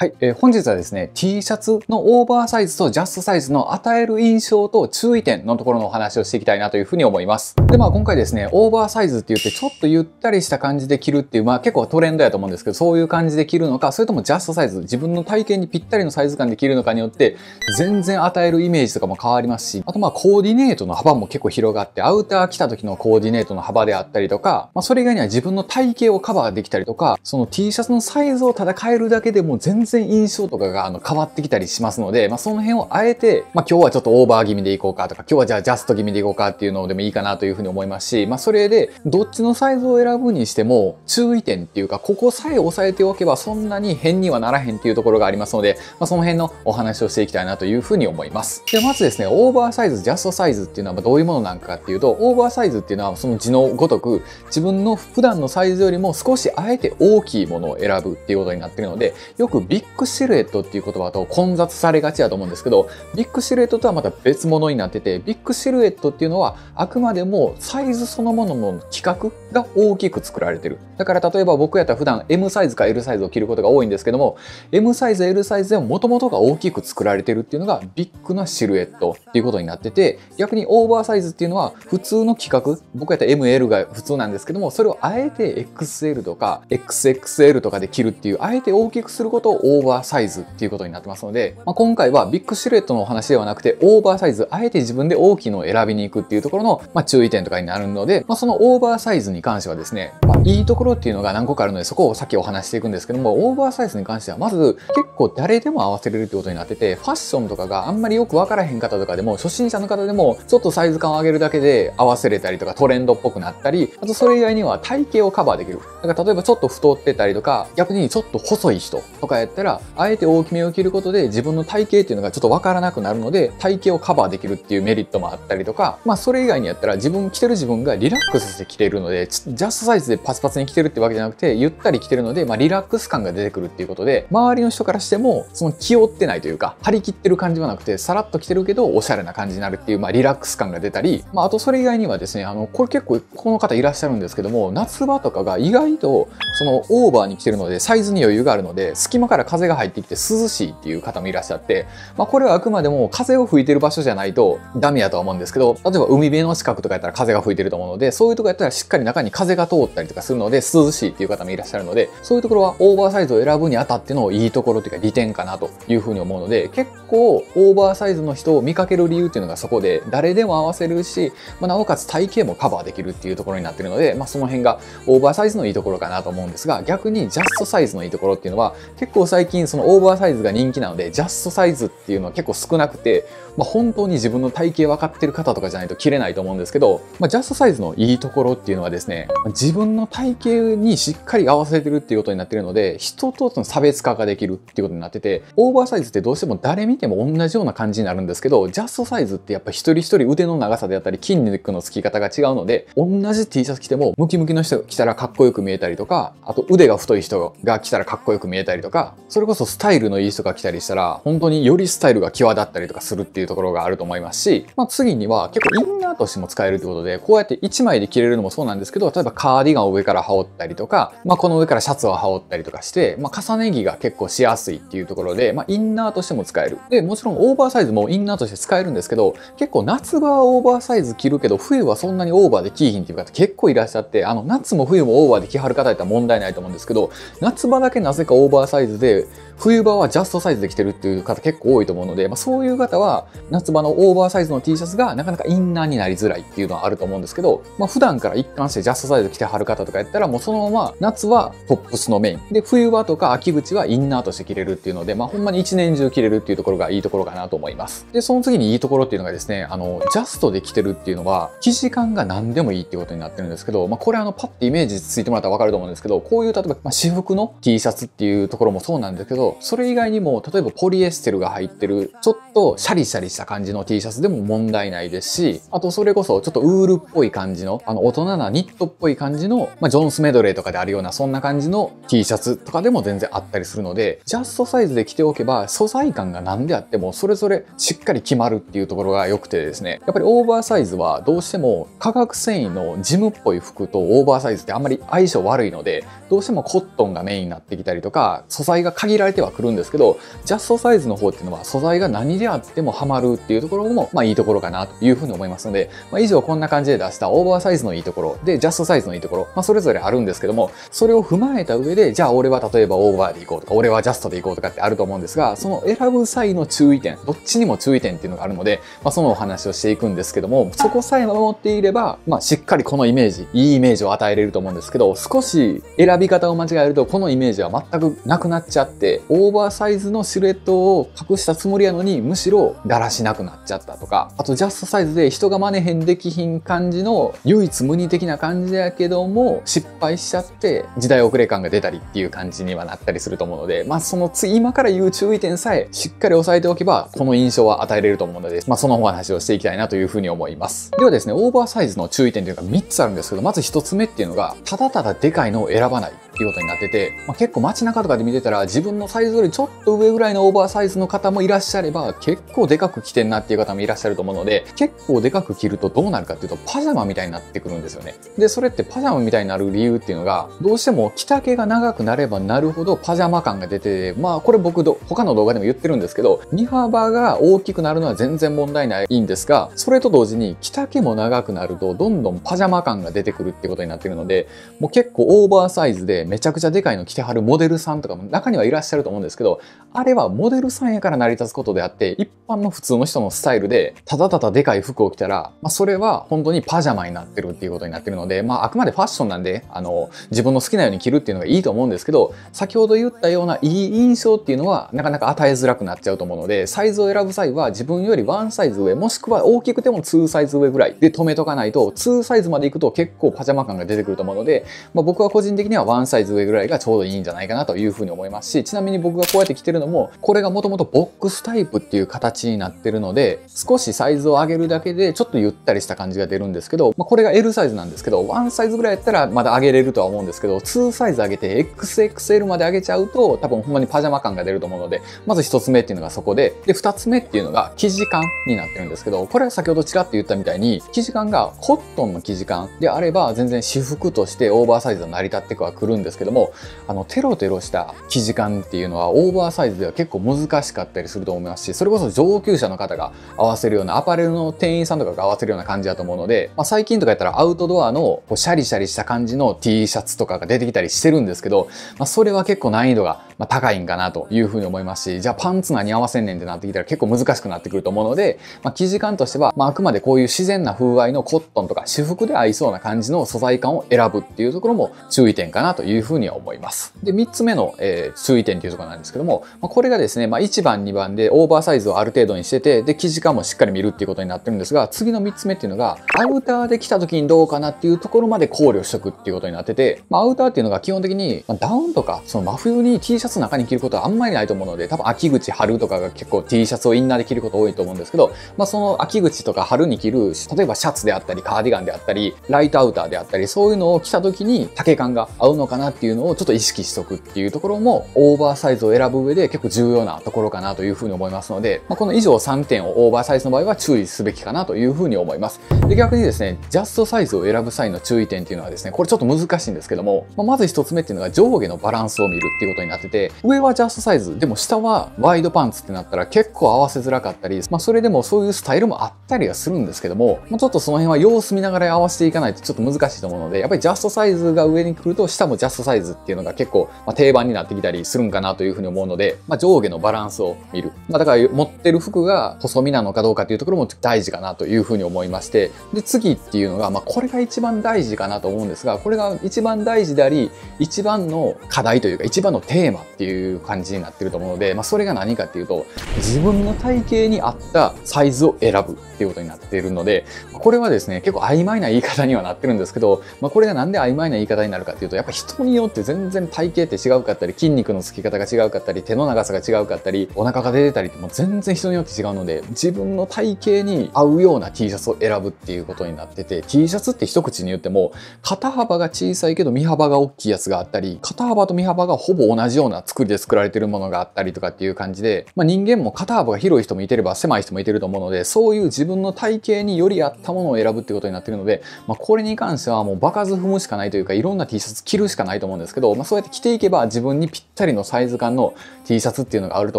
はい、えー、本日はですね、T シャツのオーバーサイズとジャストサイズの与える印象と注意点のところのお話をしていきたいなというふうに思います。で、まあ今回ですね、オーバーサイズって言ってちょっとゆったりした感じで着るっていう、まあ結構トレンドやと思うんですけど、そういう感じで着るのか、それともジャストサイズ、自分の体型にぴったりのサイズ感で着るのかによって、全然与えるイメージとかも変わりますし、あとまあコーディネートの幅も結構広がって、アウター着た時のコーディネートの幅であったりとか、まあそれ以外には自分の体型をカバーできたりとか、その T シャツのサイズをただ変えるだけでも全然印象とかがあの変わってきたりしますので、まあ、その辺をあえて、まあ、今日はちょっとオーバー気味でいこうかとか、今日はじゃあジャスト気味でいこうかっていうのでもいいかなというふうに思いますし、まあ、それで、どっちのサイズを選ぶにしても、注意点っていうか、ここさえ押さえておけばそんなに変にはならへんっていうところがありますので、まあ、その辺のお話をしていきたいなというふうに思います。で、まずですね、オーバーサイズ、ジャストサイズっていうのはどういうものなのかっていうと、オーバーサイズっていうのはその字のごとく、自分の普段のサイズよりも少しあえて大きいものを選ぶっていうことになってるので、よくビッグシルエットっていう言葉と混雑されがちだと思うんですけど、ビッグシルエットとはまた別物になってて、ビッグシルエットっていうのはあくまでもサイズそのものの規格が大きく作られてる。だから例えば僕やったら普段 M サイズか L サイズを着ることが多いんですけども、M サイズ、L サイズでも元々が大きく作られてるっていうのがビッグなシルエットっていうことになってて、逆にオーバーサイズっていうのは普通の規格、僕やったら M、L が普通なんですけども、それをあえて XL とか XXL とかで着るっていう、あえて大きくすることをオーバーサイズっていうことになってますので、まあ、今回はビッグシルエットのお話ではなくて、オーバーサイズ、あえて自分で大きいのを選びに行くっていうところの、まあ、注意点とかになるので、まあ、そのオーバーサイズに関してはですね、まあ、いいところっていうのが何個かあるので、そこをさっきお話していくんですけども、オーバーサイズに関しては、まず結構誰でも合わせれるってことになってて、ファッションとかがあんまりよくわからへん方とかでも、初心者の方でも、ちょっとサイズ感を上げるだけで合わせれたりとか、トレンドっぽくなったり、あとそれ以外には体型をカバーできる。だから例えばちょっと太ってたりとか、逆にちょっと細い人とかやったたら、あえて大きめを着ることで自分の体型っていうのがちょっとわからなくなるので、体型をカバーできるっていうメリットもあったりとか、まあそれ以外にやったら自分着てる自分がリラックスして着てるので、ジャストサイズでパツパツに着てるってわけじゃなくて、ゆったり着てるので、まあリラックス感が出てくるっていうことで、周りの人からしても、その気負ってないというか、張り切ってる感じはなくて、さらっと着てるけど、おしゃれな感じになるっていう、まあリラックス感が出たり、まああとそれ以外にはですね、あの、これ結構この方いらっしゃるんですけども、夏場とかが意外と、そのオーバーに着てるので、サイズに余裕があるので、隙間からから風が入ってきて涼しいっていう方もいらっしゃって、まあこれはあくまでも風を吹いてる場所じゃないとダメやとは思うんですけど、例えば海辺の近くとかやったら風が吹いてると思うので、そういうとこやったらしっかり中に風が通ったりとかするので、涼しいっていう方もいらっしゃるので、そういうところはオーバーサイズを選ぶにあたってのいいところというか利点かなというふうに思うので、結構オーバーサイズの人を見かける理由っていうのがそこで、誰でも合わせるし、まあ、なおかつ体型もカバーできるっていうところになってるので、まあ、その辺がオーバーサイズのいいところかなと思うんですが、逆にジャストサイズのいいところっていうのは、結構最近そのオーバーサイズが人気なので、ジャストサイズっていうのは結構少なくて、まあ、本当に自分の体型分かってる方とかじゃないと着れないと思うんですけど、まあ、ジャストサイズのいいところっていうのはですね、自分の体型にしっかり合わせてるっていうことになってるので、人との差別化ができるっていうことになってて、オーバーサイズってどうしても誰見ても同じような感じになるんですけど、ジャストサイズってやっぱ一人一人腕の長さであったり筋肉のつき方が違うので、同じ T シャツ着てもムキムキの人が着たらかっこよく見えたりとか、あと腕が太い人が着たらかっこよく見えたりとか、それこそスタイルのいい人が着たりしたら、本当によりスタイルが際立ったりとかするっていうところがあると思いますし、まあ、次には結構インナーとしても使えるということで、こうやって1枚で着れるのもそうなんですけど、例えばカーディガンを上から羽織ったりとか、まあ、この上からシャツを羽織ったりとかして、まあ、重ね着が結構しやすいっていうところで、まあ、インナーとしても使える。で、もちろんオーバーサイズもインナーとして使えるんですけど、結構夏場はオーバーサイズ着るけど、冬はそんなにオーバーで着いひんっていう方結構いらっしゃって、あの、夏も冬もオーバーで着はる方やったら問題ないと思うんですけど、夏場だけなぜかオーバーサイズで、冬場はジャストサイズで着てるっていう方結構多いと思うので、まあ、そういう方は夏場のオーバーサイズの T シャツがなかなかインナーになりづらいっていうのはあると思うんですけど、まあ、普段から一貫してジャストサイズ着てはる方とかやったらもうそのまま夏はトップスのメインで冬場とか秋口はインナーとして着れるっていうので、まあ、ほんまに一年中着れるっていうところがいいところかなと思います。でその次にいいところっていうのがですねあのジャストで着てるっていうのは生地感が何でもいいっていうことになってるんですけど、まあ、これあのパッてイメージついてもらったら分かると思うんですけどこういう例えば、まあ、私服の T シャツっていうところもそうなんですけどそれ以外にも、例えばポリエステルが入ってる、ちょっとシャリシャリした感じの T シャツでも問題ないですし、あとそれこそちょっとウールっぽい感じの、あの大人なニットっぽい感じの、まあ、ジョンスメドレーとかであるようなそんな感じの T シャツとかでも全然あったりするので、ジャストサイズで着ておけば素材感が何であってもそれぞれしっかり決まるっていうところが良くてですね、やっぱりオーバーサイズはどうしても化学繊維のジムっぽい服とオーバーサイズってあんまり相性悪いので、どうしてもコットンがメインになってきたりとか、素材が限られてはくるんですけど、ジャストサイズの方っていうのは素材が何であってもハマるっていうところも、まあいいところかなというふうに思いますので、まあ以上こんな感じで出したオーバーサイズのいいところ、で、ジャストサイズのいいところ、まあそれぞれあるんですけども、それを踏まえた上で、じゃあ俺は例えばオーバーでいこうとか、俺はジャストでいこうとかってあると思うんですが、その選ぶ際の注意点、どっちにも注意点っていうのがあるので、まあそのお話をしていくんですけども、そこさえ守っていれば、まあしっかりこのイメージ、いいイメージを与えれると思うんですけど、少し選び方を間違えると、このイメージは全くなくなっちゃって、オーバーサイズのシルエットを隠したつもりやのに、むしろだらしなくなっちゃったとか、あとジャストサイズで人が真似へんできひん感じの唯一無二的な感じやけども、失敗しちゃって時代遅れ感が出たりっていう感じにはなったりすると思うので、まあその次、今から言う注意点さえしっかり押さえておけば、この印象は与えれると思うので、まあそのお話をしていきたいなというふうに思います。ではですね、オーバーサイズの注意点というのが3つあるんですけど、まず1つ目っていうのが、ただただでかいのを選ばない。っていうことになってて、まあ、結構街中とかで見てたら自分のサイズよりちょっと上ぐらいのオーバーサイズの方もいらっしゃれば結構でかく着てんなっていう方もいらっしゃると思うので結構でかく着るとどうなるかっていうとパジャマみたいになってくるんですよね。で、それってパジャマみたいになる理由っていうのがどうしても着丈が長くなればなるほどパジャマ感が出て、まあこれ僕他の動画でも言ってるんですけど身幅が大きくなるのは全然問題ないんですがそれと同時に着丈も長くなるとどんどんパジャマ感が出てくるってことになってるのでもう結構オーバーサイズでめちゃくちゃでかいの着てはるモデルさんとかも中にはいらっしゃると思うんですけど、あれはモデルさんやから成り立つことであって、一般の普通の人のスタイルで、ただただでかい服を着たら、まあ、それは本当にパジャマになってるっていうことになってるので、まあ、あくまでファッションなんで、あの、自分の好きなように着るっていうのがいいと思うんですけど、先ほど言ったようないい印象っていうのは、なかなか与えづらくなっちゃうと思うので、サイズを選ぶ際は自分よりワンサイズ上、もしくは大きくても2サイズ上ぐらいで止めとかないと、2サイズまで行くと結構パジャマ感が出てくると思うので、まあ、僕は個人的にはワンサイズ上ぐらいがちょうどいいんじゃないかなというふうに思いますし、ちなみに僕がこうやって着てるのも、これがもともとボックスタイプっていう形になってるので、少しサイズを上げるだけでちょっとゆったりした感じが出るんですけど、まあ、これが L サイズなんですけど、1サイズぐらいやったらまだ上げれるとは思うんですけど、2サイズ上げて XXL まで上げちゃうと、多分ほんまにパジャマ感が出ると思うので、まず1つ目っていうのがそこで、で、2つ目っていうのが生地感になってるんですけど、これは先ほどちらっと言ったみたいに、生地感がコットンの生地感であれば、全然私服としてオーバーサイズは成り立ってはくるんですですけども、あの、テロテロした生地感っていうのはオーバーサイズでは結構難しかったりすると思いますし、それこそ上級者の方が合わせるようなアパレルの店員さんとかが合わせるような感じだと思うので、まあ、最近とかやったらアウトドアのこうシャリシャリした感じの T シャツとかが出てきたりしてるんですけど、まあ、それは結構難易度がまあ高いんかなというふうに思いますし、じゃあパンツ何合わせんねんってなってきたら結構難しくなってくると思うので、まあ、生地感としては、まあ、あくまでこういう自然な風合いのコットンとか私服で合いそうな感じの素材感を選ぶっていうところも注意点かなというふうには思います。で、3つ目の、えー、注意点っていうところなんですけども、まあ、これがですね、まあ、1番、2番でオーバーサイズをある程度にしてて、で、生地感もしっかり見るっていうことになってるんですが、次の3つ目っていうのが、アウターで着た時にどうかなっていうところまで考慮しとくっていうことになってて、まあ、アウターっていうのが基本的に、まあ、ダウンとか、その真冬に T シャツの中に着ることはあんまりないと思うので、多分秋口、春とかが結構 T シャツをインナーで着ること多いと思うんですけど、まあ、その秋口とか春に着る、例えばシャツであったり、カーディガンであったり、ライトアウターであったり、そういうのを着た時に丈感が合うのかなっていうのをちょっと意識しとくっていうところも、オーバーサイズを選ぶ上で結構重要なところかなというふうに思いますので、まあ、この以上3点をオーバーサイズの場合は注意すべきかなというふうに思います。で、逆にですね、ジャストサイズを選ぶ際の注意点っていうのはですね、これちょっと難しいんですけども、まあ、まず1つ目っていうのが上下のバランスを見るっていうことになってて、上はジャストサイズ、でも下はワイドパンツってなったら結構合わせづらかったり、まあ、それでもそういうスタイルもあったりはするんですけども、まあ、ちょっとその辺は様子見ながら合わせていかないとちょっと難しいと思うので、やっぱりジャストサイズが上に来ると下もジャストサイズっていうのが結構、ま定番になってきたりするんかなというふうに思うので、まあ、上下のバランスを見る。まあ、だから持ってる服が細身なのかどうかっていうところも大事かなというふうに思いまして、で、次っていうのが、まあ、これが一番大事かなと思うんですが、これが一番大事であり、一番の課題というか、一番のテーマっていう感じになってると思うので、まあ、それが何かっていうと、自分の体型に合ったサイズを選ぶっていうことになっているので、これはですね、結構曖昧な言い方にはなってるんですけど、まあ、これがなんで曖昧な言い方になるかっていうと、やっぱ人によって全然体型って違うかったり、筋肉のつき方が違うかったり、手の長さが違うかったり、お腹が出てたりってもう全然人によって違うので、自分の体型に合うような T シャツを選ぶっていうことになってて、T シャツって一口に言っても、肩幅が小さいけど身幅が大きいやつがあったり、肩幅と身幅がほぼ同じようなな作りで作られてるものがあったりとかっていう感じで、まあ、人間も肩幅が広い人もいてれば狭い人もいてると思うので、そういう自分の体型により合ったものを選ぶってことになってるので、まあ、これに関してはもう場数踏むしかないというか、いろんな T シャツ着るしかないと思うんですけど、まあ、そうやって着ていけば自分にぴったりのサイズ感の T シャツっていうのがあると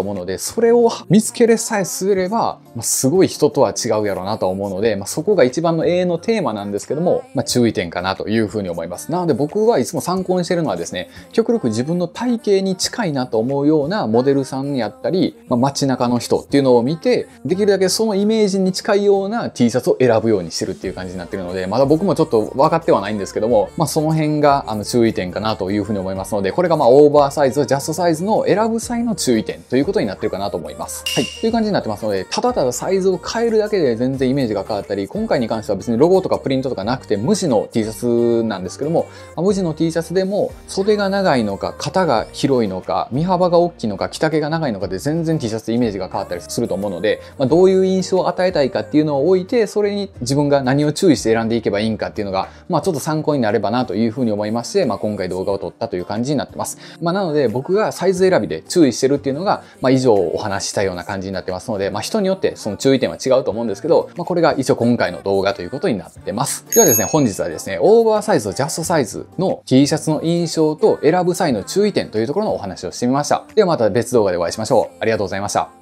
思うので、それを見つけれさえすれば、まあ、すごい人とは違うやろうなと思うので、まあ、そこが一番の永遠のテーマなんですけども、まあ、注意点かなというふうに思います。なので僕はいつも参考にしてるのはですね、極力自分の体型に近いなと思うようなモデルさんやったり、まあ、街中の人っていうのを見て、できるだけそのイメージに近いような T シャツを選ぶようにしてるっていう感じになってるので、まだ僕もちょっと分かってはないんですけども、まあ、その辺があの注意点かなというふうに思いますので、これがまあオーバーサイズ、ジャストサイズの選ぶ際の注意点ということになってるかなと思います。はい。という感じになってますので、ただただサイズを変えるだけで全然イメージが変わったり、今回に関しては別にロゴとかプリントとかなくて無地の T シャツなんですけども、無地の T シャツでも袖が長いのか、肩が広いのか、のか身幅が大きいのか、着丈が長いのかで全然 T シャツイメージが変わったりすると思うので、まあ、どういう印象を与えたいかっていうのを置いて、それに自分が何を注意して選んでいけばいいんかっていうのが、まあちょっと参考になればなというふうに思いまして、まあ今回動画を撮ったという感じになってます。まあなので僕がサイズ選びで注意してるっていうのが、まあ以上お話ししたような感じになってますので、まあ人によってその注意点は違うと思うんですけど、まあこれが一応今回の動画ということになってます。ではですね、本日はですね、オーバーサイズとジャストサイズの T シャツの印象と選ぶ際の注意点というところのおお話をしてみました。ではまた別動画でお会いしましょう。ありがとうございました。